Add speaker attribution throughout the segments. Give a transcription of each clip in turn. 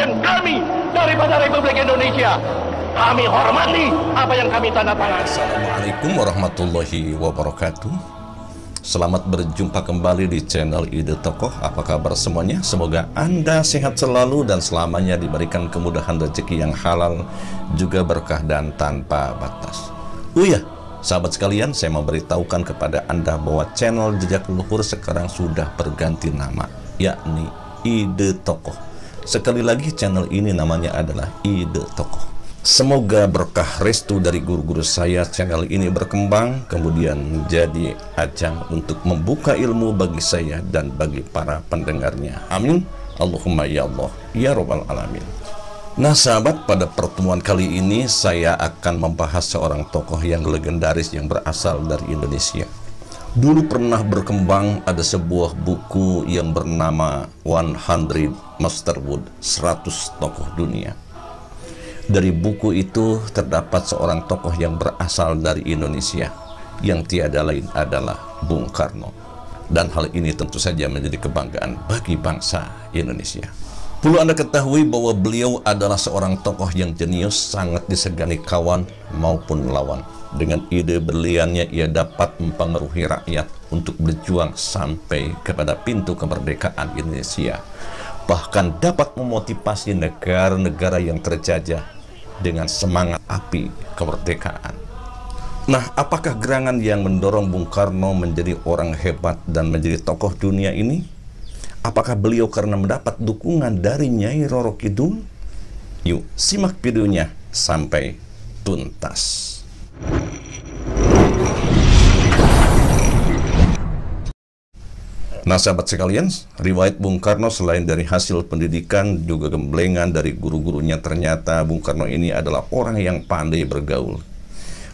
Speaker 1: bagian kami daripada Republik Indonesia. Kami hormati apa yang kami tanda tangan.
Speaker 2: Assalamualaikum warahmatullahi wabarakatuh. Selamat berjumpa kembali di channel Ide Tokoh. Apa kabar semuanya? Semoga Anda sehat selalu dan selamanya diberikan kemudahan rezeki yang halal, juga berkah dan tanpa batas. Oh iya, sahabat sekalian, saya mau beritahukan kepada Anda bahwa channel Jejak Luhur sekarang sudah berganti nama, yakni Ide Tokoh. Sekali lagi channel ini namanya adalah Ide Tokoh. Semoga berkah restu dari guru-guru saya channel ini berkembang kemudian menjadi ajang untuk membuka ilmu bagi saya dan bagi para pendengarnya. Amin. Allahumma ya Allah ya Rabbal Alamin. Nah sahabat pada pertemuan kali ini saya akan membahas seorang tokoh yang legendaris yang berasal dari Indonesia. Dulu pernah berkembang ada sebuah buku yang bernama 100 Masterwood 100 tokoh dunia dari buku itu terdapat seorang tokoh yang berasal dari Indonesia yang tiada lain adalah Bung Karno. Dan hal ini tentu saja menjadi kebanggaan bagi bangsa Indonesia. Perlu Anda ketahui bahwa beliau adalah seorang tokoh yang jenius, sangat disegani kawan maupun lawan. Dengan ide berliannya ia dapat mempengaruhi rakyat untuk berjuang sampai kepada pintu kemerdekaan Indonesia. Bahkan dapat memotivasi negara-negara yang terjajah dengan semangat api kemerdekaan. Nah, apakah gerangan yang mendorong Bung Karno menjadi orang hebat dan menjadi tokoh dunia ini? Apakah beliau karena mendapat dukungan dari Nyai Roro Kidul? Yuk, simak videonya sampai tuntas. Nah sahabat sekalian, riwayat Bung Karno selain dari hasil pendidikan juga gemblengan dari guru-gurunya ternyata Bung Karno ini adalah orang yang pandai bergaul.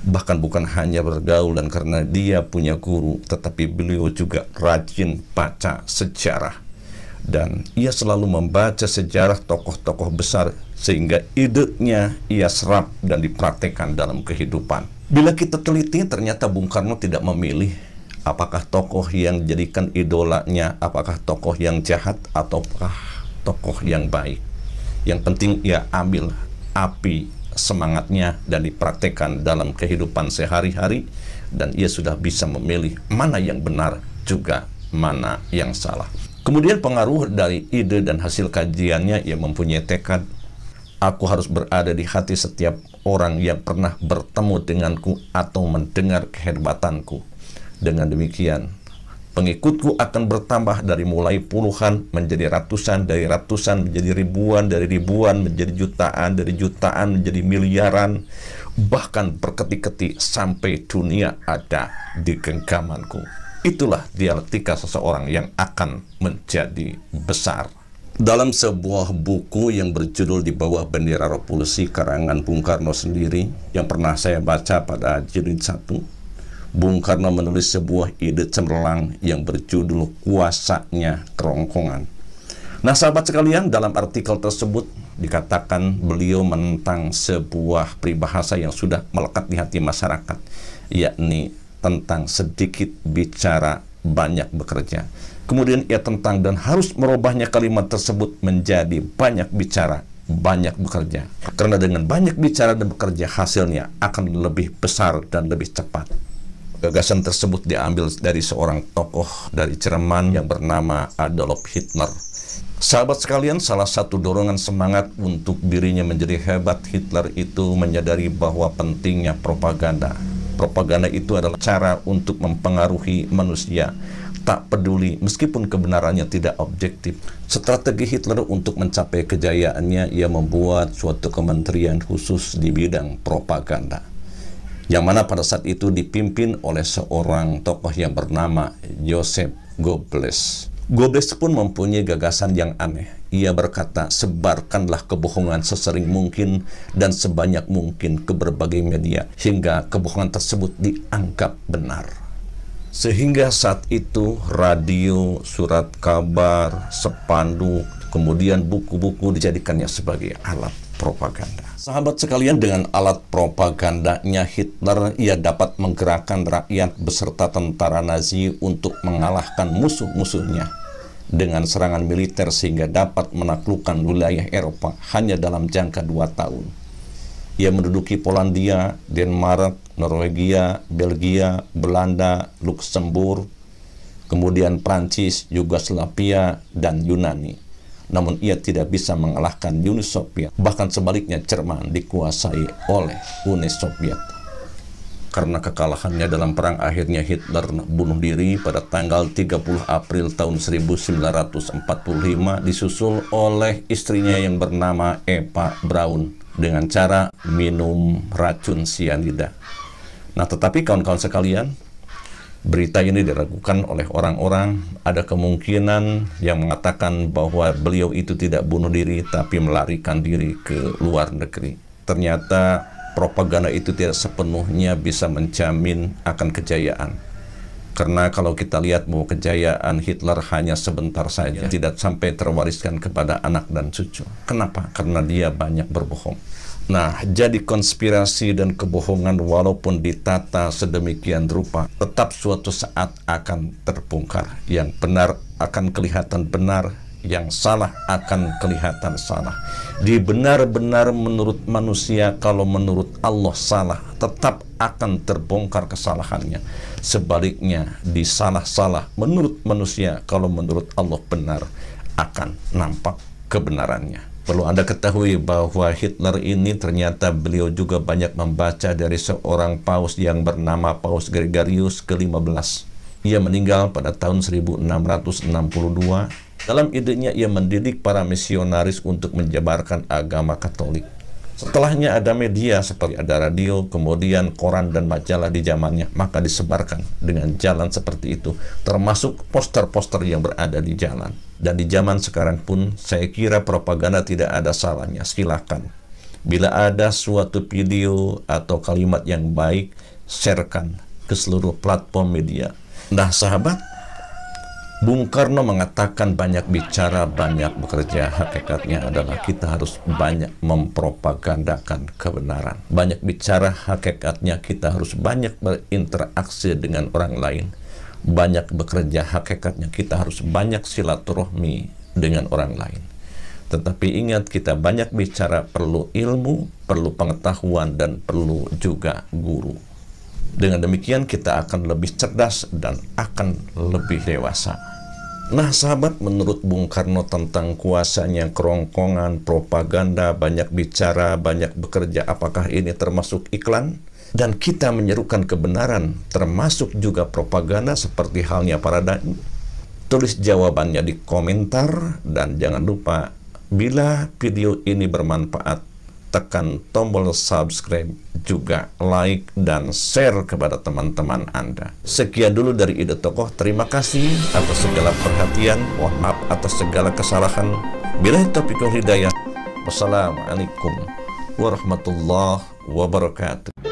Speaker 2: Bahkan bukan hanya bergaul dan karena dia punya guru, tetapi beliau juga rajin baca sejarah. Dan ia selalu membaca sejarah tokoh-tokoh besar sehingga idenya ia serap dan dipraktekkan dalam kehidupan. Bila kita teliti ternyata Bung Karno tidak memilih apakah tokoh yang jadikan idolanya, apakah tokoh yang jahat ataukah tokoh yang baik. Yang penting ia ambil api semangatnya dan dipraktekkan dalam kehidupan sehari-hari dan ia sudah bisa memilih mana yang benar juga mana yang salah. Kemudian pengaruh dari ide dan hasil kajiannya ia mempunyai tekad aku harus berada di hati setiap orang yang pernah bertemu denganku atau mendengar kehebatanku dengan demikian, pengikutku akan bertambah dari mulai puluhan menjadi ratusan, dari ratusan menjadi ribuan, dari ribuan menjadi jutaan, dari jutaan menjadi miliaran, bahkan berketik-ketik sampai dunia ada di genggamanku. Itulah dialektika seseorang yang akan menjadi besar. Dalam sebuah buku yang berjudul di bawah bendera revolusi karangan Bung Karno sendiri yang pernah saya baca pada jilid 1 Bung Karno menulis sebuah ide cemerlang yang berjudul Kuasanya Kerongkongan. Nah sahabat sekalian, dalam artikel tersebut dikatakan beliau menentang sebuah peribahasa yang sudah melekat di hati masyarakat, yakni tentang sedikit bicara, banyak bekerja. Kemudian ia tentang dan harus merubahnya kalimat tersebut menjadi banyak bicara, banyak bekerja. Karena dengan banyak bicara dan bekerja hasilnya akan lebih besar dan lebih cepat. Gagasan tersebut diambil dari seorang tokoh dari Jerman yang bernama Adolf Hitler. Sahabat sekalian, salah satu dorongan semangat untuk dirinya menjadi hebat Hitler itu menyadari bahwa pentingnya propaganda. Propaganda itu adalah cara untuk mempengaruhi manusia tak peduli meskipun kebenarannya tidak objektif. Strategi Hitler untuk mencapai kejayaannya ia membuat suatu kementerian khusus di bidang propaganda yang mana pada saat itu dipimpin oleh seorang tokoh yang bernama Joseph Goebbels. Goebbels pun mempunyai gagasan yang aneh. Ia berkata, sebarkanlah kebohongan sesering mungkin dan sebanyak mungkin ke berbagai media, hingga kebohongan tersebut dianggap benar. Sehingga saat itu radio, surat kabar, sepanduk, kemudian buku-buku dijadikannya sebagai alat propaganda. Sahabat sekalian, dengan alat propagandanya Hitler, ia dapat menggerakkan rakyat beserta tentara Nazi untuk mengalahkan musuh-musuhnya. Dengan serangan militer sehingga dapat menaklukkan wilayah Eropa hanya dalam jangka dua tahun. Ia menduduki Polandia, Denmark, Norwegia, Belgia, Belanda, Luxembourg, kemudian Prancis, Yugoslavia, dan Yunani. Namun ia tidak bisa mengalahkan Uni Soviet. Bahkan sebaliknya Jerman dikuasai oleh Uni Soviet karena kekalahannya dalam perang akhirnya Hitler bunuh diri pada tanggal 30 April tahun 1945 disusul oleh istrinya yang bernama Eva Braun dengan cara minum racun sianida. Nah tetapi kawan-kawan sekalian, berita ini diragukan oleh orang-orang. Ada kemungkinan yang mengatakan bahwa beliau itu tidak bunuh diri tapi melarikan diri ke luar negeri. Ternyata propaganda itu tidak sepenuhnya bisa menjamin akan kejayaan. Karena kalau kita lihat bahwa kejayaan Hitler hanya sebentar saja, ya. tidak sampai terwariskan kepada anak dan cucu. Kenapa? Karena dia banyak berbohong. Nah, jadi konspirasi dan kebohongan walaupun ditata sedemikian rupa, tetap suatu saat akan terbongkar. Yang benar akan kelihatan benar, yang salah akan kelihatan salah. Di benar-benar menurut manusia, kalau menurut Allah salah, tetap akan terbongkar kesalahannya. Sebaliknya, di salah-salah menurut manusia, kalau menurut Allah benar, akan nampak kebenarannya. Perlu Anda ketahui bahwa Hitler ini ternyata beliau juga banyak membaca dari seorang paus yang bernama Paus Gregarius ke-15. Ia meninggal pada tahun 1662 dalam idenya ia mendidik para misionaris untuk menyebarkan agama Katolik. Setelahnya ada media seperti ada radio, kemudian koran dan majalah di zamannya, maka disebarkan dengan jalan seperti itu, termasuk poster-poster yang berada di jalan. Dan di zaman sekarang pun saya kira propaganda tidak ada salahnya, silakan. Bila ada suatu video atau kalimat yang baik, sharekan ke seluruh platform media. Nah sahabat, Bung Karno mengatakan banyak bicara, banyak bekerja. Hakikatnya adalah kita harus banyak mempropagandakan kebenaran. Banyak bicara, hakikatnya kita harus banyak berinteraksi dengan orang lain. Banyak bekerja, hakikatnya kita harus banyak silaturahmi dengan orang lain. Tetapi ingat kita banyak bicara perlu ilmu, perlu pengetahuan, dan perlu juga guru. Dengan demikian kita akan lebih cerdas dan akan lebih dewasa. Nah sahabat menurut Bung Karno tentang kuasanya kerongkongan, propaganda, banyak bicara, banyak bekerja, apakah ini termasuk iklan? Dan kita menyerukan kebenaran termasuk juga propaganda seperti halnya para dai? Tulis jawabannya di komentar dan jangan lupa bila video ini bermanfaat tekan tombol subscribe, juga like dan share kepada teman-teman Anda. Sekian dulu dari Ide Tokoh. Terima kasih atas segala perhatian. Mohon maaf atas segala kesalahan. Bila taufiq hidayah. Wassalamualaikum warahmatullahi wabarakatuh.